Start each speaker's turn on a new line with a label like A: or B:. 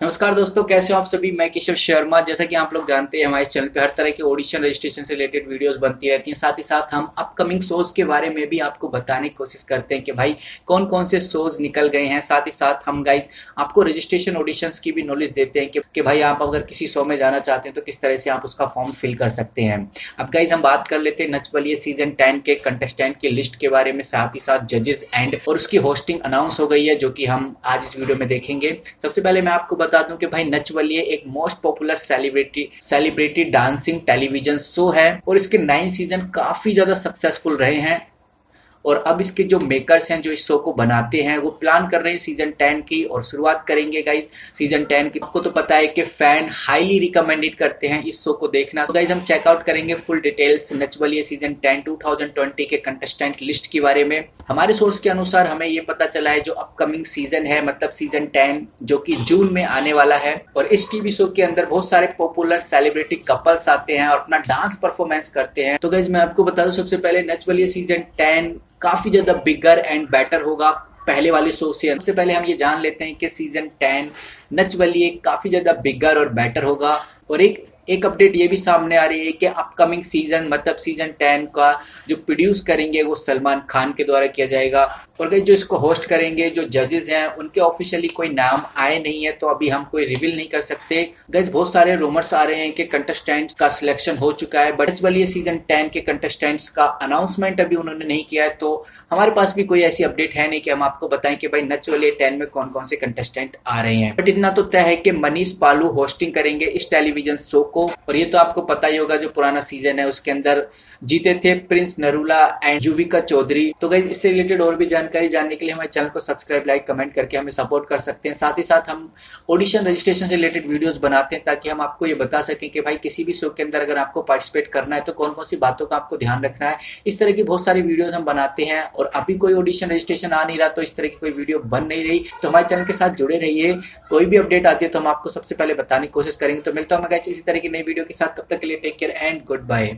A: नमस्कार दोस्तों कैसे हो आप सभी? मैं केशव शर्मा। जैसा कि आप लोग जानते हैं हमारे चैनल पे हर तरह के ऑडिशन रजिस्ट्रेशन से रिलेटेड वीडियोस बनती रहती हैं। साथ ही साथ हम अपकमिंग शोज़ के बारे में भी आपको बताने की कोशिश करते हैं कि भाई कौन कौन से शोज़ निकल गए हैं। साथ ही साथ हम गाइज़ आपको रजिस्ट्रेशन ऑडिशन की भी नॉलेज देते हैं कि, कि भाई आप अगर किसी शो में जाना चाहते हैं तो किस तरह से आप उसका फॉर्म फिल कर सकते हैं। अब गाइज़ हम बात कर लेते हैं नचबलिए सीज़न टेन के कंटेस्टेंट की लिस्ट के बारे में। साथ ही साथ जजेस एंड और उसकी होस्टिंग अनाउंस हो गई है जो कि हम आज इस वीडियो में देखेंगे। सबसे पहले मैं आपको बता दूँ कि भाई नच बलिए एक most popular celebrity celebrity dancing television show है और इसके नाइन सीज़न काफ़ी ज़्यादा सक्सेसफुल रहे हैं। और अब इसके जो मेकर्स हैं, जो इस शो को बनाते हैं, वो प्लान कर रहे हैं सीज़न टेन की और शुरुआत करेंगे गाइज़ सीज़न टेन की आपको तो पता है कि फ़ैन हाईली रिकमेंडेड करते हैं इस शो को देखना. तो गाइज़ हम चेकआउट करेंगे full details नचबलिए season ten two के कंटेस्टेंट लिस्ट के बारे में. हमारे सोर्स के अनुसार हमें ये पता चला है जो अपकमिंग सीज़न है मतलब सीज़न टेन जो की जून में आने वाला है. और इस टीवी शो के अंदर बहुत सारे पॉपुलर सेलिब्रिटी कपल्स आते हैं और अपना डांस परफॉर्मेंस करते हैं. तो गाइज़ मैं आपको बता दू, सबसे पहले नचबलिए सीज़न टेन काफ़ी ज़्यादा बिगर एंड बेटर होगा पहले वाले शो से। सबसे पहले हम ये जान लेते हैं कि सीज़न टेन नच वाली एक काफ़ी ज़्यादा बिगर और बेटर होगा और एक एक अपडेट ये भी सामने आ रही है कि अपकमिंग सीज़न मतलब सीज़न टेन का जो प्रोड्यूस करेंगे, वो सलमान खान के द्वारा किया जाएगा। और गई जो इसको होस्ट करेंगे, जो जजेस हैं, उनके ऑफिशियली कोई नाम आए नहीं है तो अभी हम कोई रिवील नहीं कर सकते। गज बहुत सारे रूमर्स आ रहे हैं कि कंटेस्टेंट्स का सिलेक्शन हो चुका है बट वाली सीज़न टेन के कंटेस्टेंट्स का अनाउंसमेंट अभी उन्होंने नहीं किया है तो हमारे पास भी कोई ऐसी अपडेट है नहीं कि हम आपको बताएँ कि भाई नच वाली टेन में कौन कौन से कंटेस्टेंट आ रहे हैं। बट इतना तो तय है कि मनीष पालू होस्टिंग करेंगे, इस टेलीविज़न शो को, और ये तो आपको पता ही होगा जो पुराना सीज़न है, उसके अंदर जीते थे प्रिंस नरूला एंड युविका चौधरी तो गई इससे रिलेटेड और भी जानकारी जानने के लिए हमारे चैनल को सब्सक्राइब लाइक कमेंट करके हमें सपोर्ट कर सकते हैं। साथ ही साथ हम ऑडिशन रजिस्ट्रेशन से रिलेटेड वीडियोस बनाते हैं, ताकि हम आपको ये बता सकें कि भाई किसी भी शो के अंदर अगर आपको पार्टिसिपेट करना है तो कौन कौन सी बातों का आपको ध्यान रखना है। इस तरह की बहुत सारी वीडियोज़ हम बनाते हैं, और अभी कोई ऑडिशन रजिस्ट्रेशन आ नहीं रहा तो इस तरह की कोई वीडियो बन नहीं रही। तो हमारे चैनल के साथ जुड़े रहिए। कोई भी अपडेट आती है तो हम आपको सबसे पहले बताने की कोशिश करेंगे। तो मिलता हूँ मैं इसी तरह की नई वीडियो के साथ तब तक के लिए take care and good bye